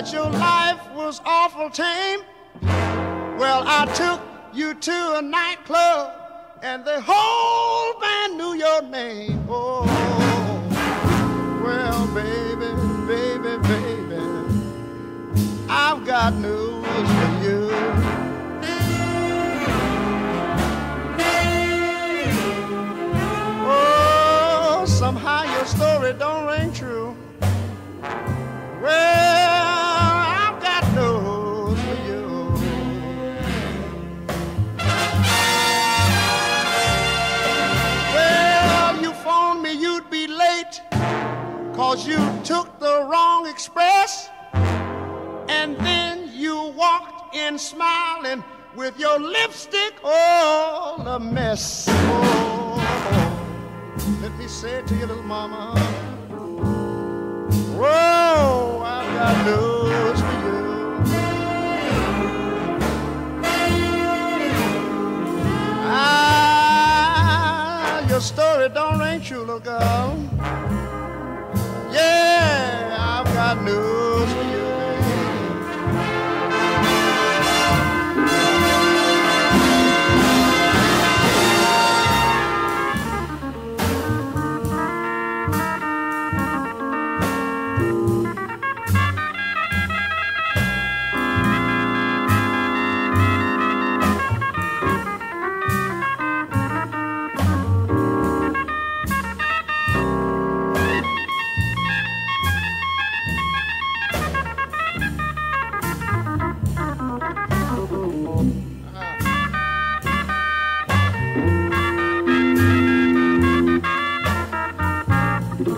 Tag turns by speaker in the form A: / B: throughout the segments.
A: that your life was awful tame. Well, I took you to a nightclub and the whole band knew your name. Oh, well, baby, baby, baby, I've got news cause you took the wrong express. And then you walked in smiling with your lipstick all a mess. Oh, let me say it to you, little mama. Whoa, I've got news for you. Ah, your story don't ring true, little girl. I've got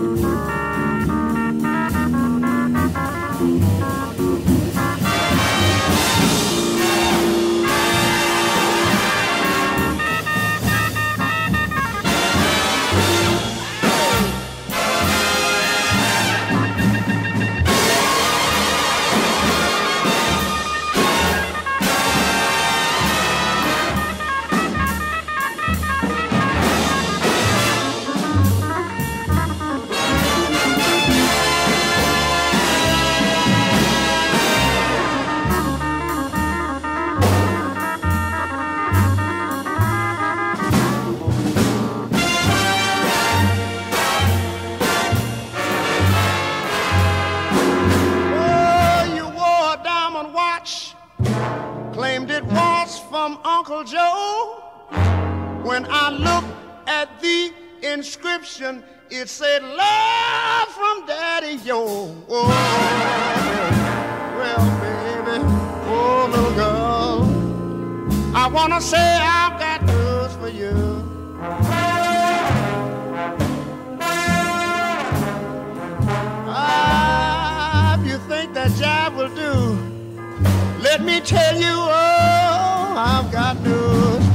A: Oh, claimed it was from Uncle Joe. When I looked at the inscription, it said, Love from Daddy. Oh, well, baby, oh, little girl, I want to say I've got news for you. Let me tell you, oh, I've got news